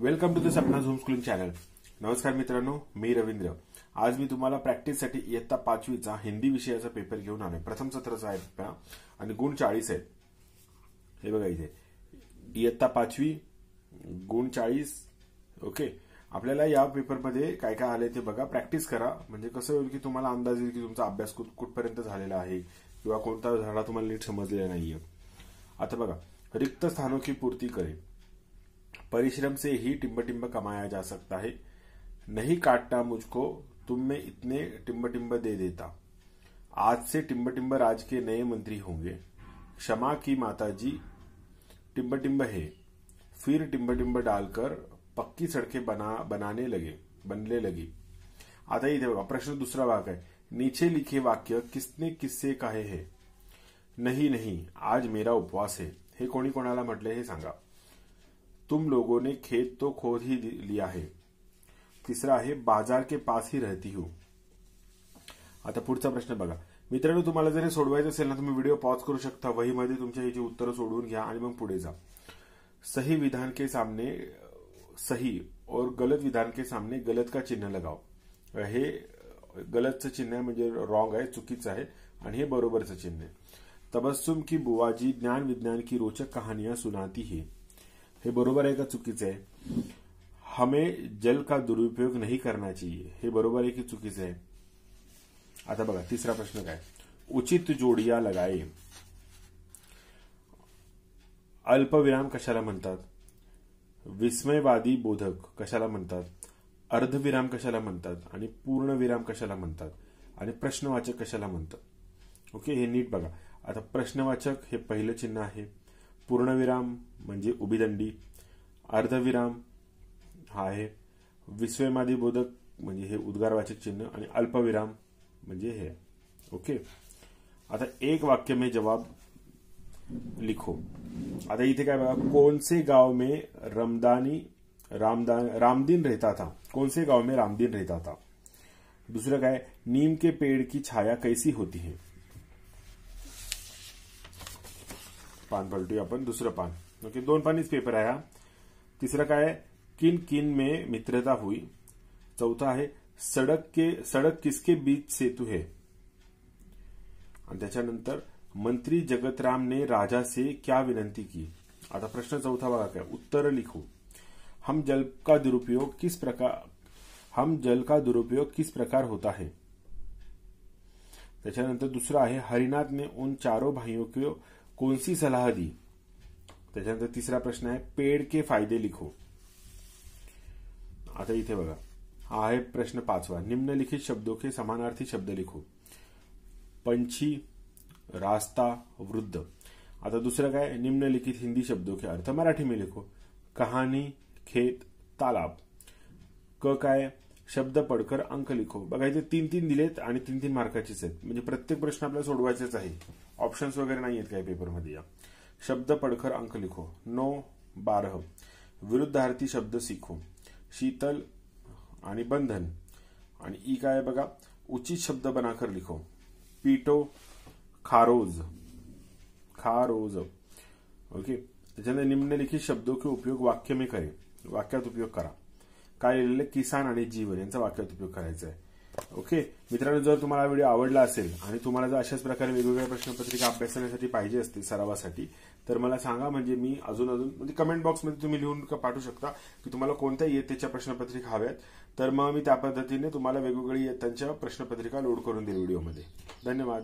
Welcome to the Sapna Jhoom schooling channel नमस्कार मित्रांनो मी रवींद्र. आज मी तुम्हाला प्रॅक्टिससाठी इयत्ता पाचवीचा हिंदी विषयाचा पेपर घेऊन आलोय. प्रथम सत्राचा आहे आणि गुण चाळीस आहेत. हे बघा इथे. इयत्ता पाचवी गुण चाळीस ओके. आपल्याला या पेपरमध्ये काय काय आले ते बघा. प्रॅक्टिस करा. म्हणजे कसं होईल की तुम्हाला अंदाज येईल की तुमचा अभ्यास कुठ कुठपर्यंत झालेला आहे किंवा कोणता झाडा तुम्हाला नीट समजलेला नाहीये. आता बघा. रिक्त स्थानों की पूर्ति परिश्रम से ही टिम्ब टिम्ब कमाया जा सकता है। नहीं काटना मुझको, तुम में इतने टिम्ब टिम्ब दे देता। आज से टिम्ब टिम्ब राज के नए मंत्री होंगे। क्षमा की माता जी टिम्ब टिम्ब है। फिर टिम्ब टिम्ब डालकर पक्की सड़कें बना, बनाने लगे, बनने लगी। आता बघा प्रश्न दुसरा भाग आहे नीचे लिखे वाक्य किसने किससे कहे है? नहीं नहीं, आज मेरा उपवास है। हे कोणी कोणाला म्हटले हे सांगा। तुम लोगों ने खेत तो खोद ही लिया है। तिसरा आहे बाजार के पास ही रहती हो। आता पुढचा प्रश्न बघा. मित्रांनो तुम्हाला जर हे सोडवायचं असेल ना तुम्ही व्हिडिओ पॉज करू शकता. वहीमध्ये तुमच्या ह्याची उत्तरं सोडवून घ्या आणि मग पुढे जा. सही विधान के सामने सही और गलत विधान के सामने गलत का चिन्ह लगाव हे गलतचं चिन्ह म्हणजे रॉंग आहे चुकीचं आहे आणि हे बरोबरचं चिन्ह आहे. तबस्सुम की बुवाजी ज्ञान विज्ञान की रोचक कहानियां सुनाती है. हे बरोबर आहे का चुकीचं आहे? हमें जल का दुरुपयोग नहीं करना चाहिए. हे बरोबर आहे की चुकीचं आहे? आता बघा तिसरा प्रश्न काय? उचित जोडिया लगाए. अल्पविराम कशाला म्हणतात? विस्मयवादी बोधक कशाला म्हणतात? अर्धविराम कशाला म्हणतात? आणि पूर्णविराम कशाला म्हणतात? आणि प्रश्नवाचक कशाला म्हणतात? ओके हे नीट बघा. आता प्रश्नवाचक हे पहिलं चिन्ह आहे. पूर्णविराम म्हणजे उभीदंडी अर्धविराम हा आहे. विस्मयवादी बोधक म्हणजे हे उद्गारवाचक चिन्ह आणि अल्पविराम म्हणजे हे. ओके? आता एक वाक्य में जवाब लिखो. आता इथे काय बघा कोणसे गाव में रमदानी रामदान रामदीन रहता था? कोणसे गाव में रामदीन रहता था? दुसरं काय नीम के पेड़ की छाया कैसी होती है? पान पलटूया आपण दुसरं पान. ओके दोन पानीच पेपर आहे हा. तिसरं काय किन किन में मित्रता हुई. चौथा आहे सडक के सडक किसके बीच सेतू है? आणि त्याच्यानंतर मंत्री जगतरामने राजा से क्या विनंती की? आता प्रश्न चौथा बघा काय उत्तर लिखू. हम जल का दुरुपयोग किस प्रकार हम जल का दुरुपयोग किस प्रकार होता है? त्याच्यानंतर दुसरा आहे हरिनाथ ने उन चारों भाइयों को कौन सी सलाह दी? त्याच्यानंतर तिसरा प्रश्न आहे पेड़ के फायदे लिखो. आता इथे बघा. हा आहे प्रश्न पाचवा. निम्नलिखित शब्दों के समानार्थी शब्द लिखो. पंछी रास्ता वृद्ध. आता दुसरं काय? निम्नलिखित हिंदी शब्दों के अर्थ मराठी में लिखो. कहानी खेत तालाब. क काय? शब्द पडकर अंक लिखो. बघा इथे तीन तीन दिलेत आणि तीन तीन मार्काचेच आहेत. म्हणजे प्रत्येक प्रश्न आपल्याला सोडवायचेच आहे. ऑप्शन्स वगैरे नाही आहेत काही पेपरमध्ये या शब्द पडकर अंक लिखो. नो बारह. विरुद्धार्थी शब्द सीखो. शीतल आणि बंधन. आणि ई काय बघा? उचित शब्द बनाकर लिखो. पीटो खारोज. खारोज. ओके? त्याच्यानंतर निम्नलिखित शब्दों के उपयोग वाक्य में करें. वाक्यात उपयोग करा. काय लिहिलेलं किसान आणि जीवन यांचा वाक्यात उपयोग करायचा आहे ओके? मित्रांनो जर तुम्हाला व्हिडिओ आवडला असेल आणि तुम्हाला जर अशाच प्रकारे वेगवेगळ्या प्रश्नपत्रिका अभ्यासण्यासाठी पाहिजे असतील सरावासाठी तर मला सांगा म्हणजे मी अजून अजून म्हणजे कमेंट बॉक्समध्ये तुम्ही लिहून पाठवू शकता की तुम्हाला कोणत्या इयत्तेच्या प्रश्नपत्रिका हव्यात. तर मग मी त्या पद्धतीने तुम्हाला वेगवेगळी इयत्तांच्या प्रश्नपत्रिका लोड करून देईल व्हिडिओमध्ये. धन्यवाद.